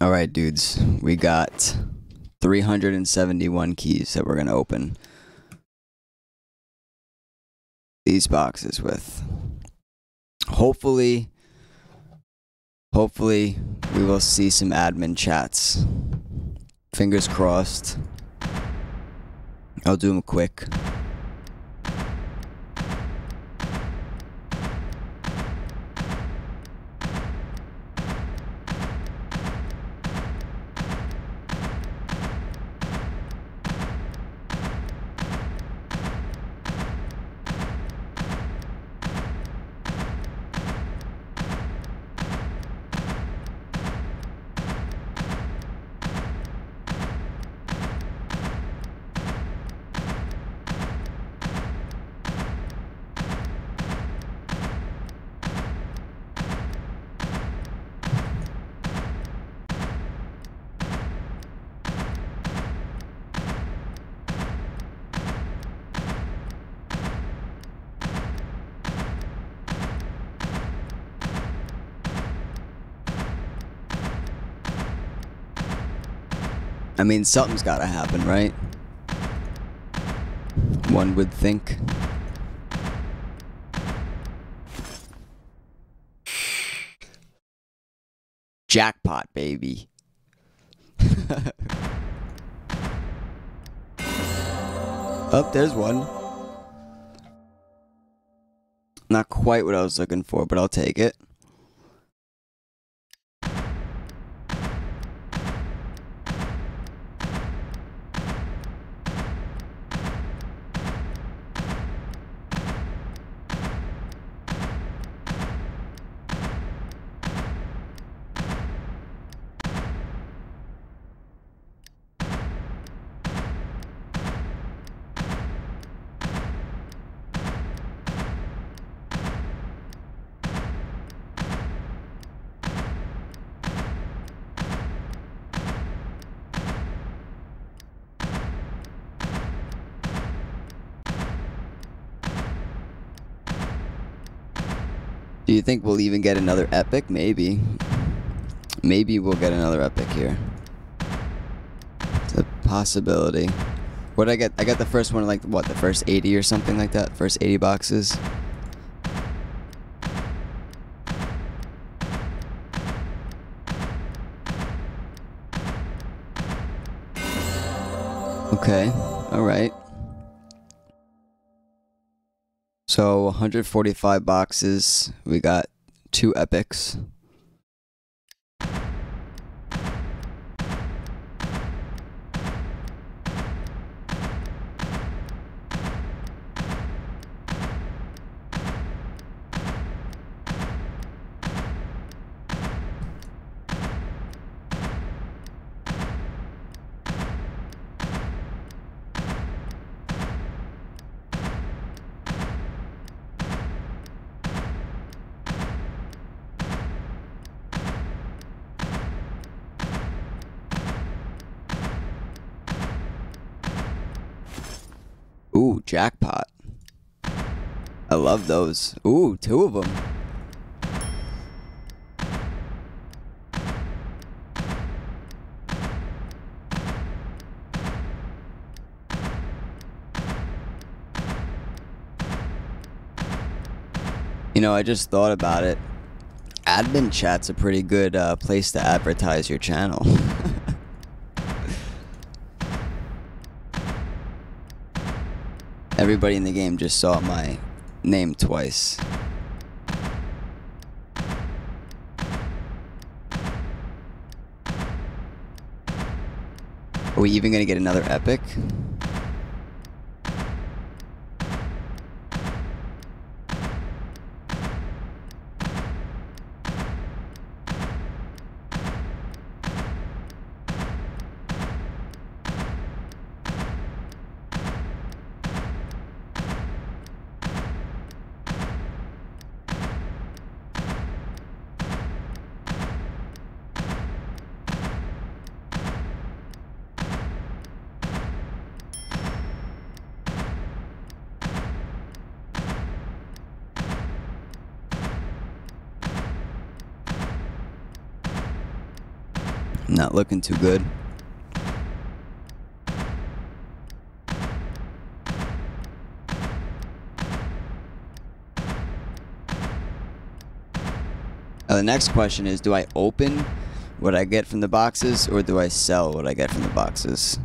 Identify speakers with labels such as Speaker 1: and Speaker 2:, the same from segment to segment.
Speaker 1: All right, dudes. We got 371 keys that we're going to open these boxes with. Hopefully, hopefully, we will see some admin chats. Fingers crossed. I'll do them quick. I mean, something's got to happen, right? One would think. Jackpot, baby. oh, there's one. Not quite what I was looking for, but I'll take it. Do you think we'll even get another epic? Maybe. Maybe we'll get another epic here. It's a possibility. What did I get? I got the first one like what? The first 80 or something like that. First 80 boxes. Okay. All So 145 boxes. We got two epics. Ooh, jackpot. I love those. Ooh, two of them. You know, I just thought about it. Admin chat's a pretty good uh, place to advertise your channel. Everybody in the game just saw my name twice. Are we even gonna get another epic? Not looking too good. Now the next question is, do I open what I get from the boxes or do I sell what I get from the boxes?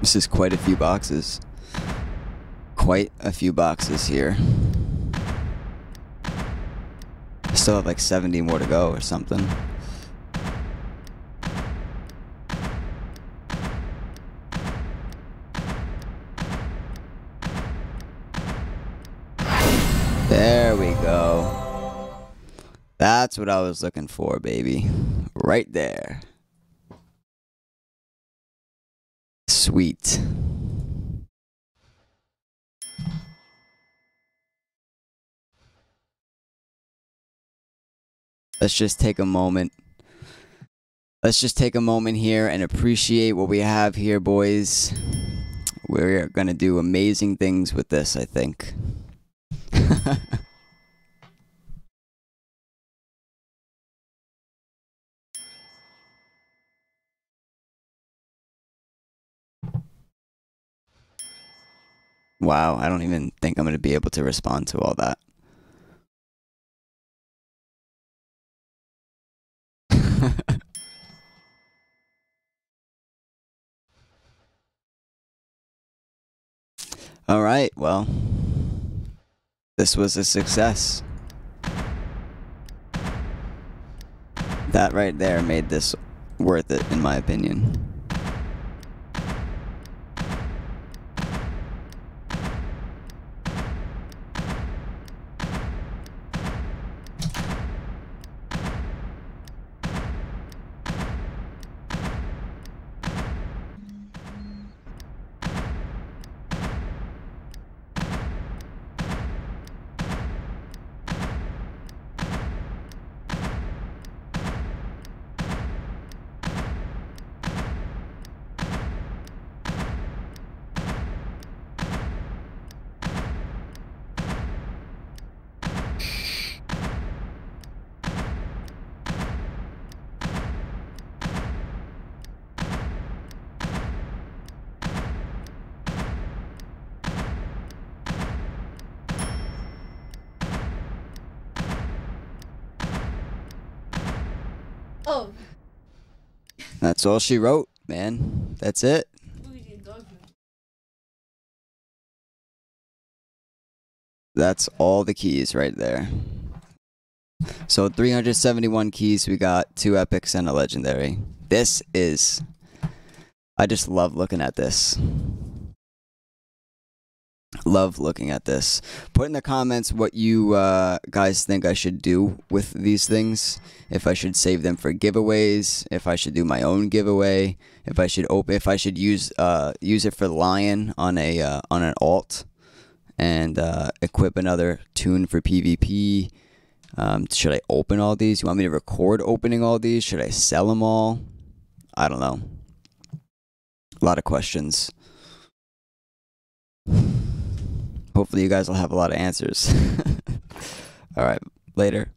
Speaker 1: This is quite a few boxes. Quite a few boxes here. I still have like 70 more to go or something. There we go. That's what I was looking for, baby. Right there. Sweet. Let's just take a moment. Let's just take a moment here and appreciate what we have here, boys. We're going to do amazing things with this, I think. wow, I don't even think I'm going to be able to respond to all that. all right, well, this was a success. That right there made this worth it, in my opinion.
Speaker 2: Oh,
Speaker 1: That's all she wrote, man. That's it. That's all the keys right there. So 371 keys, we got two epics and a legendary. This is I just love looking at this. Love looking at this. Put in the comments what you uh, guys think I should do with these things. If I should save them for giveaways, if I should do my own giveaway, if I should open, if I should use uh, use it for lion on a uh, on an alt, and uh, equip another toon for PvP. Um, should I open all these? You want me to record opening all these? Should I sell them all? I don't know. A lot of questions. Hopefully, you guys will have a lot of answers. all right, later.